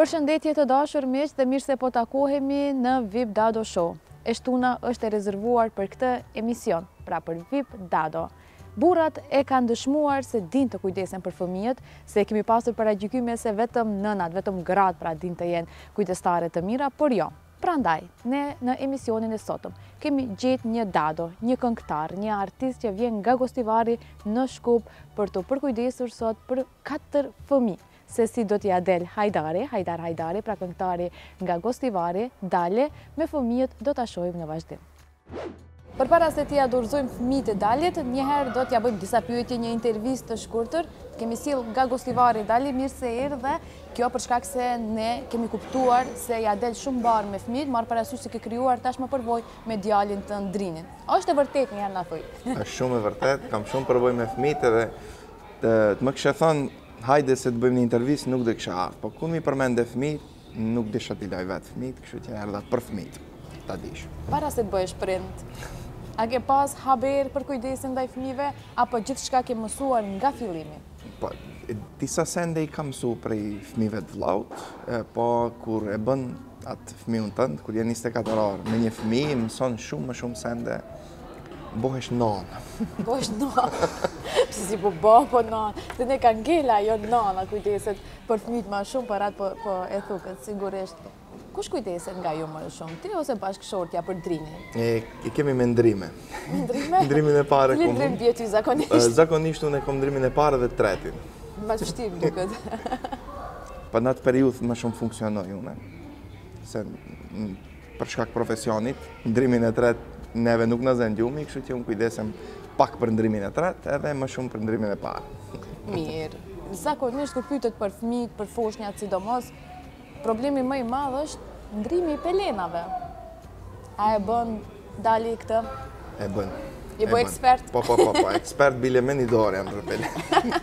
Përshëndetje të dashur miq dhe mirë se po takohemi në vip dado show e shtuna është e rezervuar për këtë emision pra për vip dado burrat e kanë dëshmuar se din të kujdesen për fëmijët se e kemi pasur paragjykime se vetëm nënat vetëm gratë pra din të jenë kujdestare të mira por jo prandaj ne në emisionin e sotëm kemi gjetë një dado një këngëtar një artist që vjen nga gostivari në shkup për t'u përkujdesur sot për katër fëmijë se si do t'ia del Hajdari, Hajdar Hajdari, pra këngëtari nga Gostivari, Dali, me fëmijët do ta shohim në vazhdim. Përpara se t'ia dorëzojmë fëmijët Dalit, një herë do t'ia bëjmë disa pyetje, një intervistë të shkurtër. Kemi sill nga Gostivari Dali, mirë se erdhe. Kjo për shkak se ne kemi kuptuar se ia del shumë mbar me fëmijët, marrë parasysh se ke krijuar tashmë përvojë me djalin tënd Drinin. A është e vërtetë një herë na thuj? Është shumë e vërtetë, kam shumë përvojë me fëmijët edhe të më kishe thënë Hajde se të bëjmë një intervistë nuk do kisha ardhë, po kur m'i përmende fëmijët, nuk disha t'i laj vetë fëmijët, kështu që erdha për fëmijët, ta dish. Para se të bëhesh prind, a ke pas haber për kujdesin ndaj fëmijëve, apo gjithçka ke mësuar nga fillimi? Po, disa sende i kam mësuar prej fëmijëve të vëllaut, po kur e bën atë fëmijën tënd, kur je njëzet e katër orë me një fëmijë, mëson shumë më shumë sende. Bohesh non. Bohesh non. Si s'po bo, po non. Dhe ne ka ngella jo non, a kujdeset për fmit ma shumë, për atë po, po e thuke, sigurisht. Kush kujdeset nga ju më shumë, ti ose bashkëshortja për Drinin? E, i kemi me ndrime. Me ndrime? Ndrimin e parë. Cili ndrim t'bje ty zakonisht? Zakonisht unë e kom ndrimin e parë dhe t'tretin. Ma vështirë duket. Po në atë periudhë më shumë funksionoj unë. Se Për shkak profesionit, ndrimin e tret neve nuk na zen gjumi, kështu që unë kujdesem pak për ndrimin e tret edhe më shumë për ndrimin e parë. Mirë, zakonisht kur pytet për fmit, për foshnjat, sidomos, problemi më i madhë është ndrimi i pelenave. A e bën Dali këtë? E bën. Je bo ekspert? Po, po, po, po, ekspert bile me një dorë ja ndrroj pelen.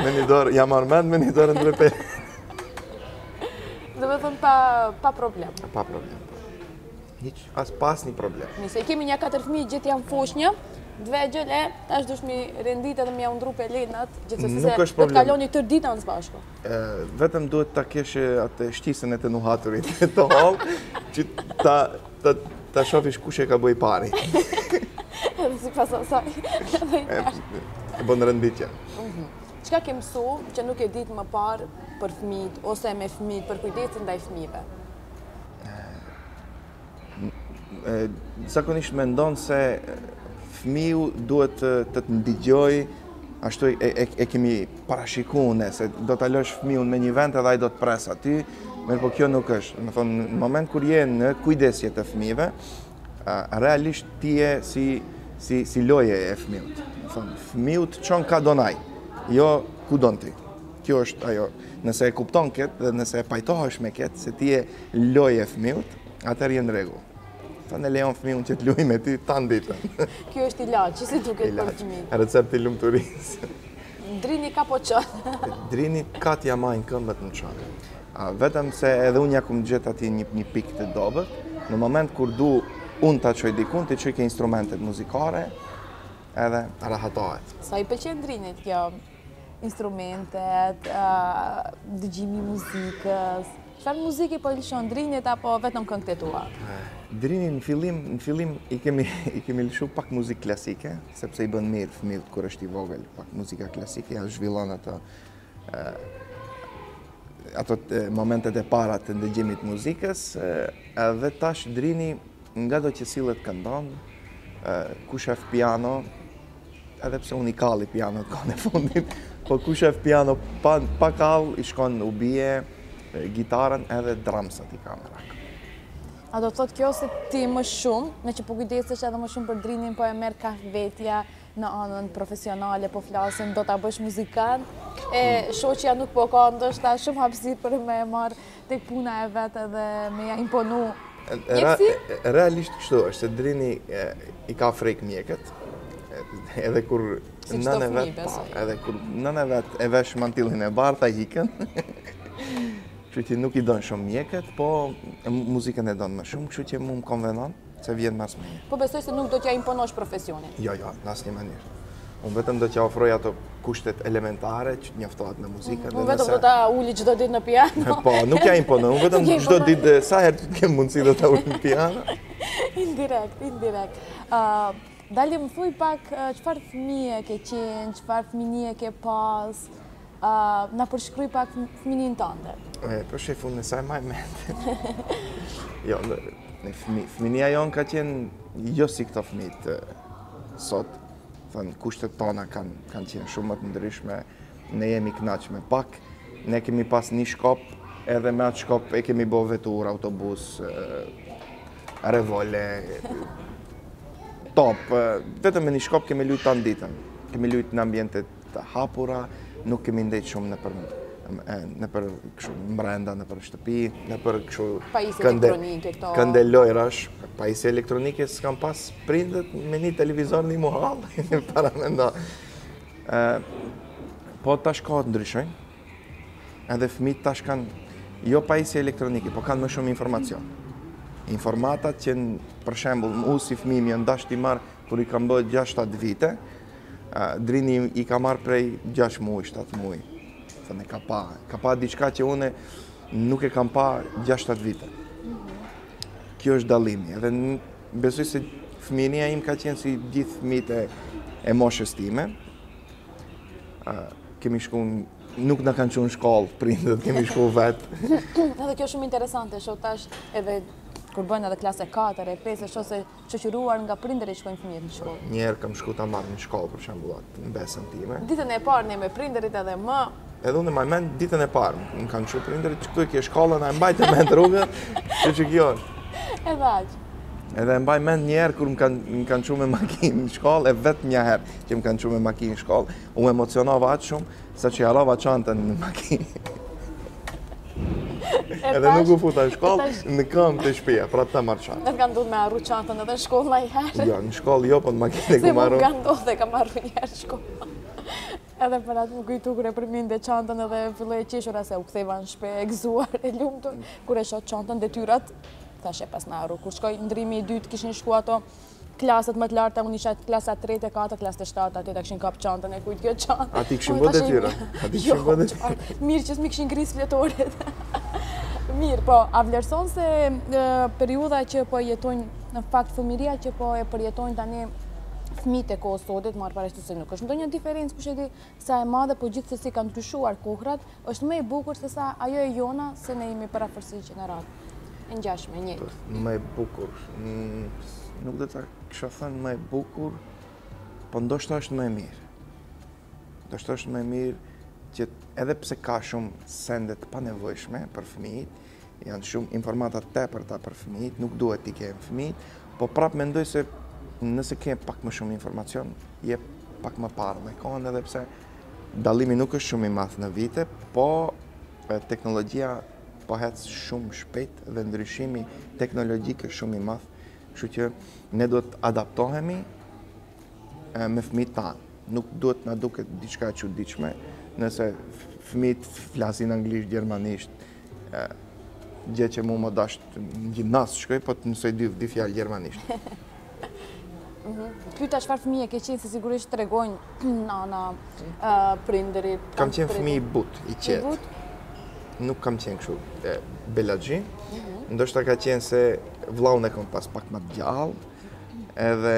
Me një dorë, ja marr mend me një dorë ndrroj pelen. Domethënë pa problem. Pa problem. Hiç, as asnjë problem. Nëse kemi nja katër fëmi gjithë janë foshnja, të vegjël e tash duhesh mi rendit edhe me jau ndrru pelenat, gjithsesi se do të kaloni tërë ditën së bashku. Vetëm duhet ta kesh atë shqisën e të nuhaturit të halë, që ta shofish kush e ka bë i pari. Edhe si pas asaj, edhe i pari. E bën renditjen. Mhm. Çka ke mësu që nuk e ke ditë më parë për fëmijët ose me fëmijët për kujdesin ndaj fëmijëve? zakonisht mendon se fëmiju duhet të të ndigjoj ashtu e, e, e kemi parashiku ne se do ta lësh fëmijun në një vend edhe ai do të pres aty mirëpo kjo nuk është me thonë në moment kur je në kujdesje të fëmijëve Realisht ti je si si si loje e fëmiut. Thon, fëmiu t'çon ka don aj, jo ku don ti. Kjo është ajo. Nëse e kupton këtë dhe nëse e pajtohesh me këtë se ti je loje e fëmiut, atëherë je në rregull. Ta lejon fëmiun që të luan me ty tanë ditën. Kjo është i laqë, që si duket për fëmi. Recept të lumë të rinës. Drini ka po qënë. Drini ka t'ja majnë këmbët në qënë. Vetëm pse edhe unë ja kam gjet atij një një pikë të dobët, në moment kur du unë ta çoj dikun, e çoj ke instrumentet muzikare, edhe rahatohet. Sa i pëlqen Drinit kjo instrumentet, dëgjimi i muzikës? Çfarë muzike po i lëshon Drinit apo vetëm këngët e tua? Drini në fillim, në fillim i kemi i kemi lëshu pak muzikë klasike, sepse i bën mirë fëmijës kur është i vogël, pak muzika klasike ja zhvillon atë ato momentet e para të ndëgjimit muzikës, edhe tash drini ngado që sillet këndon, ku shef piano, edhe pse unë i kalli pianot kohën e fundit, po ku shef piano pa, pa kall, i shkon u bie gitarën edhe dramsat i ka merak. A do të thotë kjo se ti më shumë, meqë po kujdesesh edhe më shumë për drinin, po e merr ka vetja, Në anën profesionale po flasim, do ta bësh muzikant, e mm. shoqja nuk po ka ndoshta shumë hapësirë për me marr tek puna e vet edhe me ja imponu. Realisht kështu është, se Drini i ka frikë mjekët, edhe kur nëna e vet, po, edhe kur nëna e vet e vesh mantilin e bardhë, ikën, që thotë nuk i don shumë mjekët, po muzikën e don më shumë, kështu që mu më konvenon, Se vjen mas meje. Po besoj se nuk do t'ja imponosh profesionin. Jo, jo, në asnjë mënyrë. Unë vetëm do t'ja ofroj ato kushtet elementare që t'njoftohet me muzikën. Unë vetëm do t'a uli çdo ditë në piano. Po, nuk ja imponoj, unë vetëm çdo ditë dhe sa herë të kem mundësi do t'a uli në piano. Indirekt, indirekt. Dali, më thuj pak, çfarë fëmije ke qenë, çfarë fëminie ke pas, Na përshkruaj pak fëmininë tënde. Po shef unë sa e maj mend. Jo, fëminia jonë ka qenë jo si këto fëmijët sot. Thënë, kushtet tona kanë qenë shumë më të ndryshme. Ne jemi kënaqë me pak. Ne kemi pas një shkop, edhe me atë shkop e kemi bo veturë, autobus, revole, top. Vetëm me një shkop kemi lujtë tanë ditën. Kemi lujtë në ambjentet të hapura, nuk kemi ndejtë shumë nëpër nëpër kshu mbrenda, nëpër shtëpi, nëpër kshu kënde lojërash, pajisje elektronike, s'kam pas prindët me një televizor në mëhallë, një para me nda. Po tash kohët ndryshojnë, edhe fëmijët tash kanë, jo pajisje elektronike, po kanë më shumë informacion. Informatat që, për shembul, mu si fëmijë m'janë dashtë t'i marr, kur i kam bë 6-7 vite, Drini i ka marrë prej 6 muaj, 7 muaj. Sa ne ka pa. Ka pa diçka që une nuk e kam pa 6-7 vite. Kjo është dallimi. Edhe besoj se fëmijnia ime ka qenë si gjithë fëmijët e moshës time. Kemi shku nuk na kanë çu në shkollë prindët, kemi shku vetë. Edhe kjo shumë interesante, shoh tash edhe kur bëhen edhe klasë e 4 e 5 e shoh se shoqëruar nga prindërit shkojnë fëmijët në shkollë. Një herë kam shku ta marr në shkollë për shembull atë në besën time. Ditën e parë ne me prindërit edhe më Edhe unë më mend ditën e parë, më kanë çu prindërit këtu e ke shkollën, a e mbajte mend rrugën, qe qe kjo është. Edhe aq. Edhe e mbaj mend një herë kur më kanë më kanë çu me makinë në shkollë, e vetmja herë që më kanë çu me makinë në shkollë, u emocionova aq shumë Sa që harrova çantën në makinë. Edhe nuk u futa në shkollë, në këmbë te shpia, prapë ta marr çantën. Mu m'ka ndodhë me harru çantën edhe në shkollë ma një herë. Jo, në shkollë jo, po në makinë e kam harru. Se mu m'ka ndodhë dhe e kam harru një herë n'shkollë. Edhe për atë m'u kujtu kur e përmende çantën edhe filloi e qeshura se u ktheva në shpi e gëzuar e lumtur. Kur e shoh çantën detyrat, thashë e paskna harru. Kur shkoj ndërrimi i dytë kishin shku ato klasat më të larta, unë isha klasa 3 e 4, klasë e 7, aty ta kishin kap çantën e kujt kjo çantë. A t'i kishin bë detyrat? A t'i kishin bë detyrat? Mirë që s'm'i kishin gris fletoret. Mirë, po, a vlerëson se periudha që po jetojnë, në fakt fëmijëria që po e përjetojnë tani fëmijët e kohës së sotit, marrë parasysh se nuk është ndonjë diferencë, kush e di, Sa e madhe po gjithsesi kanë ndryshuar kohrat, është më e bukur se sa ajo e jona se ne jemi përafërsi gjeneratë e ngjashme, e njëjtë. Më e bukur, nuk do ta kisha thënë më e bukur, po ndoshta është më e mirë. Ndoshta është më e mirë që edhe pse ka shumë sende të panevojshme për fëmijët, janë shumë informata të tepërta për fëmijët, nuk duhet t'i kenë fëmijët, po prapë mendoj se nëse ke pak më shumë informacion, je pak më parë me kohën edhe pse dallimi nuk është shumë i madh në vite, po teknologjia po ec shumë shpejt dhe ndryshimi teknologjik është shumë i madh, kështu që ne duhet të adaptohemi me fëmijët tanë. Nuk duhet të na duket diçka e çuditshme, nëse fëmijët flasin anglisht, gjermanisht, Gjë që mu m'u dasht në gjimnaz të shkoj, po të mësoj dy fjallë gjermanisht. Mhm. Pyta çfarë fëmije ke qenë, se sigurisht të tregojnë nana, prindërit... Kam qenë fëmi i butë, i qetë. Nuk kam qenë kështu belaxhi. Mhm. Ndoshta ka qenë se vlaun e kom pas pak ma të gjallë, edhe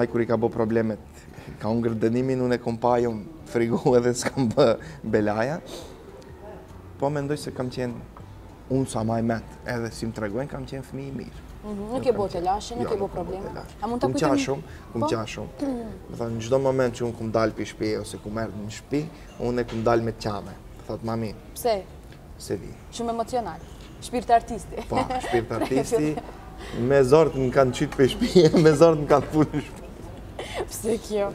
ai kur i ka bo problemet, ka hëngër dënimin, unë e kom pa, jom frigu edhe s'kam bë belaja. Po mendoj se kam qenë unë sa mbaj mend, edhe si më tregojnë, kam qenë fëmi i mirë. Mhm, nuk e bo telashe, nuk e bo probleme. A mund të kujtojmë një? Kom qa shumë, kom qa shumë. Më thonë, në çdo moment që unë kom dalë prej shpie, ose kom ardhë në shpi, unë kom dalë me qajme. Më thotë, mami. Pse? S'e di. Shumë emocional. Shpirt artisti. Po, shpirt artisti. Me zor më kanë qitë prej shpie, me zor më kanë pru në shpi. Pse kjo?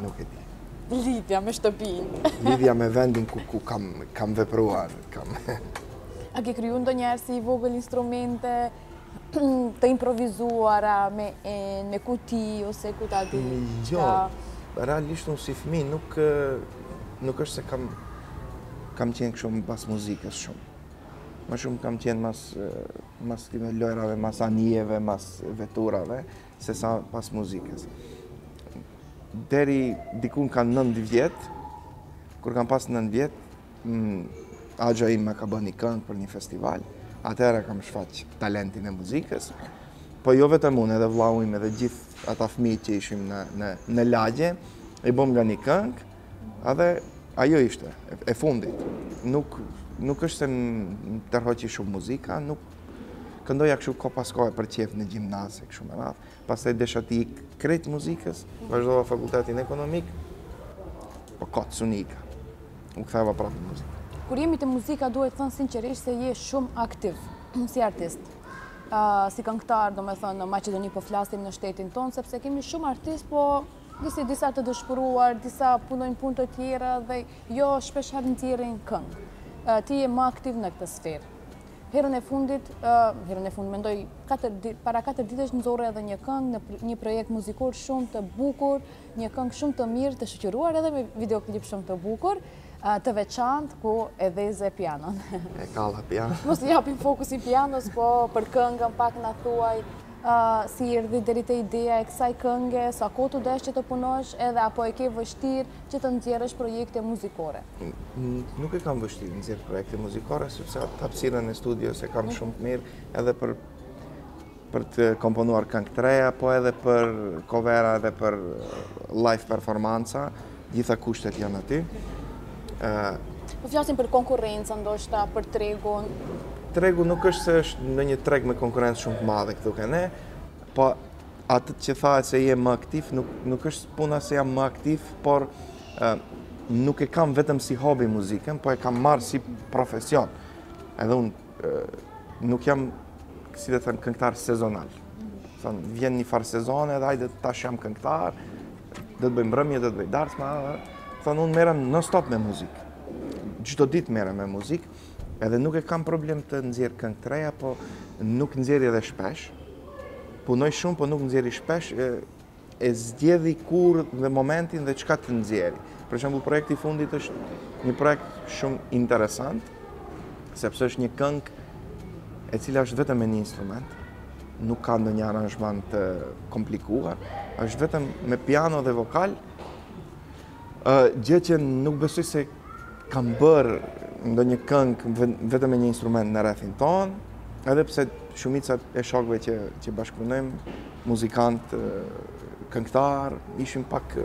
Nuk e di. Lidhja me shtëpinë. Lidhja me vendin ku, ku kam, kam vepruar. Kam... A ke kriju ndonjëherë si i vogël instrumente të improvizuara me enë, me kuti ose ku ta di? Jo, realisht unë si fëmi nuk, nuk është se kam, kam qenë kështu pas muzikës shumë. Më shumë kam qenë mas, mas do lojrave, mas anijeve, mas veturave. se sa pas muzikës. Deri diku ka nëntë vjet, kur kam pas nëntë vjet, mm, axha im ma ka bë një këngë për një festival, atëherë kam shfaq talentin e muzikës, po jo vetëm unë edhe vllau im edhe gjithë ata fëmijë që ishim në, në, në lagje, i bëmë nga një këngë, edhe ajo ishte, e, fundit. Nuk, nuk është se më tërhoqi shumë muzika, nuk Këndoja kështu kohë pas kohe për qejf në gjimnaz e kështu me radhë. Pastaj desha t'i ik krejt muzikës, mhm. vazhdova fakultetin ekonomik, po kot s'un ika. U ktheva prapë në muzikë. Kur jemi te muzika duhet thënë sinqerisht se je shumë aktiv si artist si këngëtar, domethënë, në Maqedoni po flasim në shtetin tonë, sepse kemi shumë artistë, po disi disa të dëshpëruar, disa punojnë punë të tjera dhe jo shpeshherë nxjerrin këngë. Ti je më aktiv në këtë sferë. Herën e fundit, herën e fundit, mendoj, para 4 ditësh nxore edhe një këngë, një projekt muzikor shumë të bukur, një këngë shumë të mirë të shoqëruar edhe me videoklip shumë të bukur, të veçantë ku e ndeze pianon. E kalla pianon. Mos t'i japim fokusin pianos, po për këngën pak na thuaj, si erdhi deri te ideja e kësaj kënge, sa kohë t'u desh që të punosh edhe, apo e ke vështirë, që të nxjerrësh projekte muzikore? Nuk e kam vështirë të nxjerr projekte muzikore, sepse atë hapësirën e studios e kam shumë të mirë edhe për për të komponuar këngë të reja, po edhe për covera edhe për uh, live performanca, gjitha kushtet janë aty. Po flasim për konkurrencën, ndoshta për tregun. Tregu nuk është se është në një treg me konkurrencë shumë të madhe këtu ka ne, po atë që the se je më aktiv, nuk, nuk është puna se jam më aktiv, por nuk e kam vetëm si hobi muzikën, po e kam marrë si profesion. Edhe unë nuk jam, si të them, këngëtar sezonal. Domethënë, vjen një farë sezone edhe hajde tash jam këngëtar, do të bëj mbrëmje, do të bëj darsma, domethënë, unë merrem non stop me muzikë. Çdo ditë merrem me muzikë. Edhe nuk e kam problem të nxjerr këngë të reja, po nuk nxjerri edhe shpesh. Punoj shumë, po nuk nxjerri shpesh. E zgjedhi kur dhe momentin dhe çka të nxjerri. Për shembull, projekti i fundit është një projekt shumë interesant, sepse është një këngë e cila është vetëm me një instrument, nuk ka ndonjë aranzhman të komplikuar, është vetëm me piano dhe vokal, Gjë që nuk besoj se kam bërë ndonjë këngë vetëm me një instrument në rrethin tonë, edhe pse shumica e shokëve që që bashkëpunojmë, muzikantë, këngëtarë, ishim pak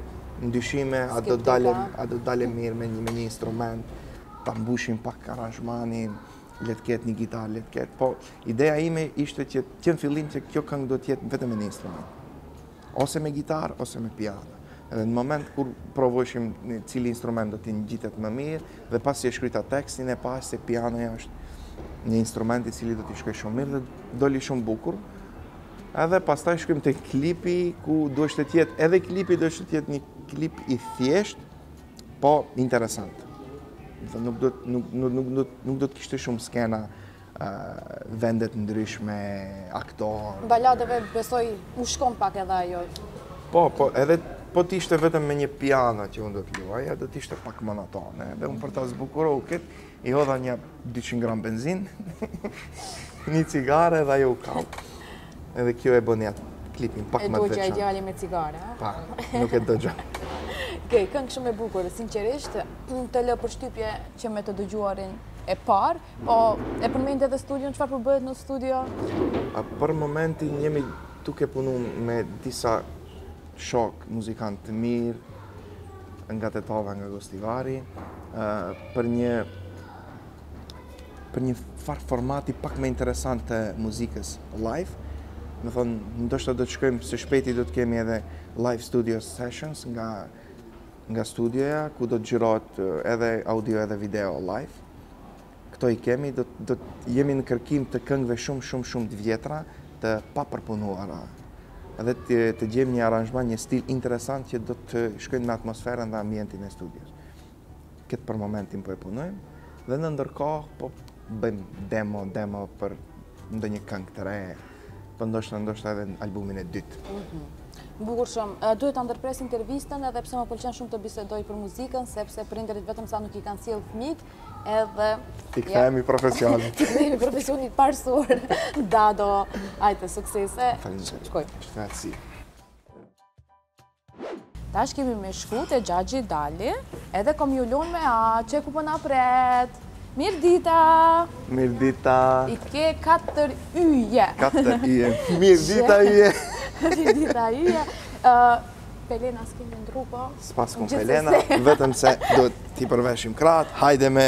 në dyshime, a do dalim, a do dalim mirë me një me një instrument, ta mbushim pak aranzhmanin, le të ketë një gitarë, le të ketë, po ideja ime ishte që që në fillim që kjo këngë do të jetë vetëm me një instrument. ose me gitarë ose me piano. Edhe në moment kur provojshim cili instrument do t'i ngjitet më mirë dhe pasi e shkrita tekstin e pashë se pianoja është një instrument i cili do t'i shkojë shumë mirë dhe doli shumë bukur. Edhe pastaj shkojmë te klipi ku duhet të jetë edhe klipi duhet të jetë një klip i thjeshtë, po interesant. Dhe nuk do nuk nuk nuk do të kishte shumë skena vende të ndryshme, aktorë. Baladëve besoj u shkon pak edhe ajo. Po, po, edhe po të ishte vetëm me një piano që unë do të luaja, do të ishte pak monotone. Dhe unë për ta zbukuru këtë, i hodha një 200 gram benzinë, një cigare dhe ajo u kall. Edhe kjo e bën atë klipin pak më të veçantë. E dogje ti djalin me cigare, a? Po, nuk e dogja. Okej, këngë shumë e bukur, sinqerisht, të lë përshtypje që me të dëgjuarën e parë, Po, e përmende edhe studion, çfarë po bëhet në studio? Për momentin jemi duke punu me disa shokë muzikantë të mirë, nga Tetova, nga Gostivari, për një për një farë formati pak më interesant të muzikës live. Domethënë, ndoshta do të shkojmë së shpejti do të kemi edhe live studio sessions nga Nga studioja ku do të xhirohet edhe audio edhe video live. Këto i kemi, do të jemi në kërkim të këngëve shumë shumë shumë të vjetra, të papërpunuara. edhe të, të gjejmë një aranzhman, një stil interesant që do të shkojnë me atmosferën dhe ambientin e studios. këtë për momentin po e punojmë, dhe në ndërkohë po bëjmë demo, demo për ndonjë këngë të re, për po ndoshta, ndoshta edhe në albumin e dytë. Mhm. Bukur shumë, duhet ta ndërpres intervistën edhe pse më pëlqen shumë të bisedoj për muzikën, sepse prindërit vetëm sa nuk i kanë sjell fëmijët, edhe... T'i kthehemi profesionit. T'i kthehemi profesionit parësor. Dado, hajde, suksese. Faleminderit. Shkoj. Shkoj. Tash kemi me shku te xhaxhi Dali edhe kom ju lon me, a qe ku po na pret. Mirdita! Mirdita! I ke katër yje. Katër yje. Mirdita yje. Mirdita yje. Pelena s'ke me ndru po? S'paskom pelena, vetëm se do t'i përveshim krahtë, hajde me...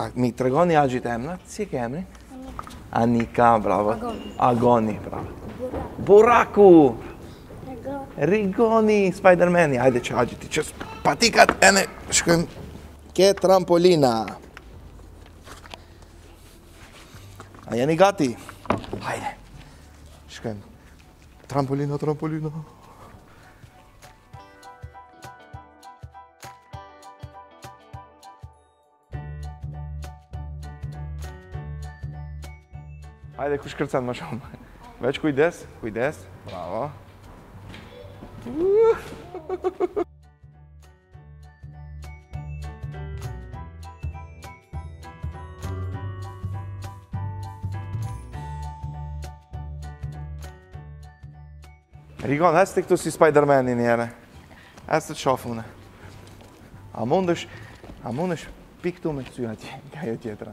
A m'i tregoni gjithë emna? Si e ke emri? Anika, bravo. Agoni. Agoni, bravo. Buraku! Rigoni. Rigoni, Spidermani. Ajde qe gjithë, qe patikat edhe shkojmë. Ke trampolina. A jeni gati? Hajde. Shkojmë. Trampolino, trampolino. Hajde, kush kërcen më shumë? Veç kujdes, kujdes. Bravo. Rigon, hec te këtu si Spider-Man një here. Hec të shoh une. A mundesh, a mundesh pi këtu me kcy atje, ka ajo tjetra.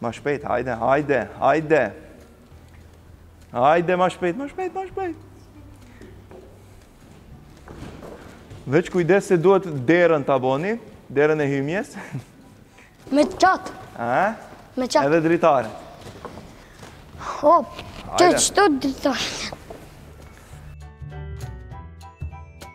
Ma shpejt, hajde, hajde, hajde. Hajde, ma shpejt, ma shpejt, ma shpejt. Veç kujdes se duhet derën ta boni, derën e hymjes. Me qatë. A? Me qatë. Edhe dritare. Hop, që qëtë dritare.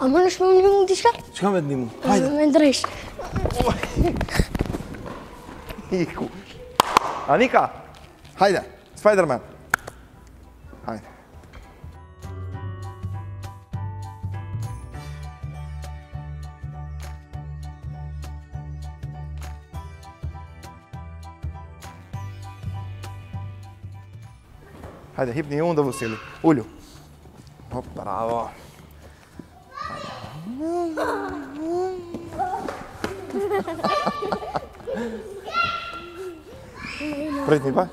A më nxe mu një limon diçka? Që kam vetë një limon? Hajde. Me ndreq. Iku. Anika. Hajde. Spiderman. Hajde. Hajde, hip njëherë edhe ti aty. Ullu. Hop, bravo. Prit një pak.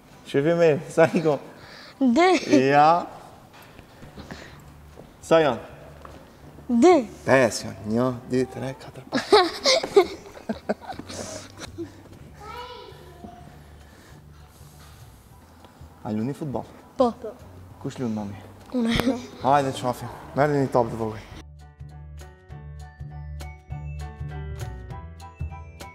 Shefi me, sa i kom? Dy. Ja. Sa janë? Dy. Pesë janë. Një, dy, tre, katër, pa. A luni futbol? Po. Kush lunë, mami? Unë. Hajde, qafim. Merre një top të vogëj.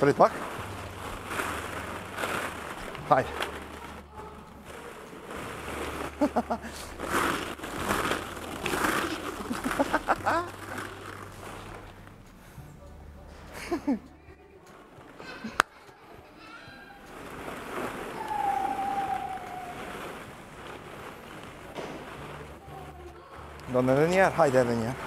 Prit pak. Hajde. Don edhe njerë, hajde edhe njerë.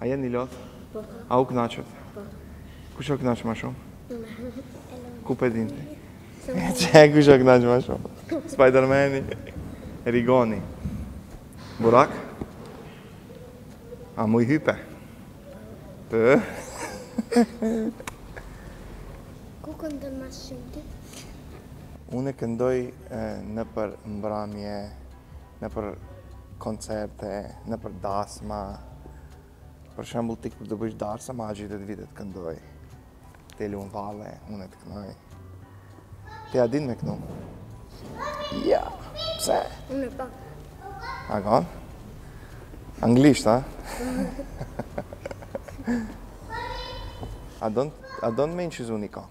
A jeni lodh? Po. A u knaqët? Po. Kush u knaq ma shumë? Ku pe din ti? Që kush u knaq ma shumë? Spidermani? Rigoni? Burak? A muj hypi? Po? Ku këndon ma shumë ti? Unë këndoj nëpër mbramje nëpër koncerte, nëpër dasma. Për shembull ti kur të bësh dasëm, m'i gjitha të vi t'i këndoj. Ti lun valle, unë të kënoj. Ti a din me kënu? Ja, pse? Unë pa. A gon? Anglisht, a? a don a don me na knu ni kong?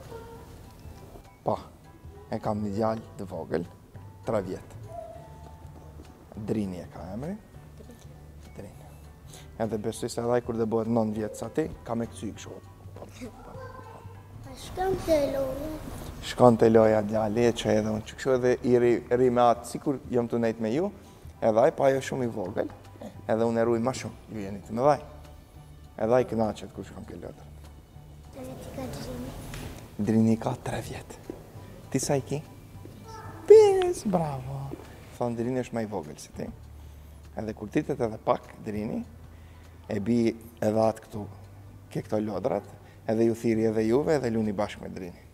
Po, e kam një djalë të vogël, tre vjet. Drini e ka emri. Drini. Edhe besoj se edhe kur do bëhet nën vjet sa ti, ka me këcy kështu. Shkon te loja. Shkon te loja djali, e që edhe unë që kështu edhe i rri me atë, sikur jam tu nejt me ju, Edhe ai po ai shumë i vogël, edhe unë e ruj ma shumë, ju jeni të mëdhenj. Edhe ai kënaqet kur shkon ke lodrat. Drini ka 3 vjet. Ti sa i ke? Pes, bravo. Thon Drini është ma i vogël si ti. Edhe kur të rritet edhe pak Drini e bi edhe atë këtu ke këto lodrat, edhe ju thirri edhe juve edhe luni bashkë me Drinin.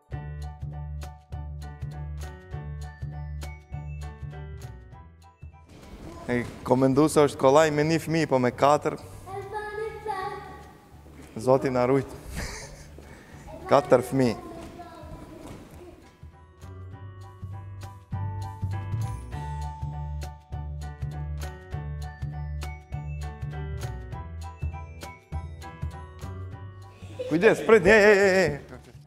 Kom mendu se është kollaj me një fmi, po me katër. Zoti na rujt. Katër fmi. Kujdes, prit, e, e, e, e.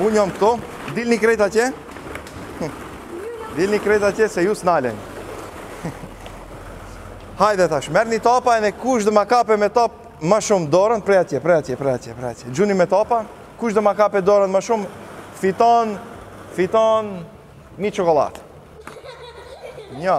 Unë jam këtu, dilni krejt atje. Dilni krejt atje se ju s'nalen. Hajde tash, merrni topa edhe kush do ma kape me top ma shumë dorën, prej atje, prej atje, prej atje, prej atje. Gjuni me topa, kush do ma kape dorën ma shumë, fiton, fiton një çokollatë. Një.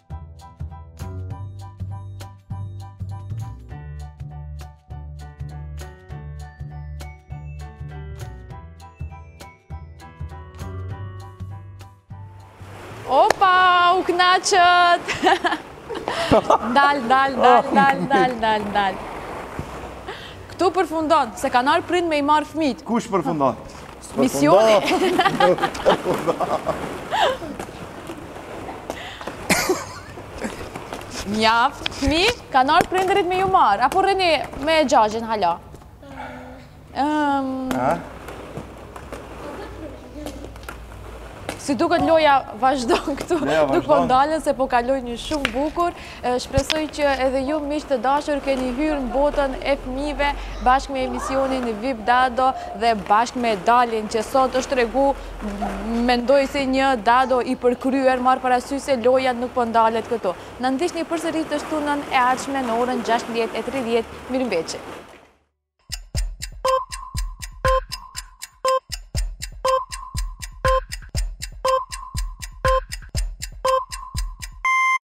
Opa, u knaqët! Dal, dal, dal, oh. dal, dal, dal, dal. Këtu përfundon, se kanë ardh prindt me i marrë fmijt. Kush përfundon? Emisioni! Mjaft, fmi, kanë ardh prindërit me ju marrë, apo rrini me xhaxhin hala? Siç duket loja vazhdon këtu, nuk po ndalen se po kalojnë shumë bukur. Shpresoj që edhe ju miq të dashur keni hyrë në botën e fëmijëve bashkë me emisionin Vip Dado dhe bashkë me Dalin që sot është tregu mendoj si një Dado i përkryer marrë parasysh se loja nuk po ndalet këtu. Na ndiqni përsëri të shtunën e ardhshme në orën 16:30. Mirëmbetshi.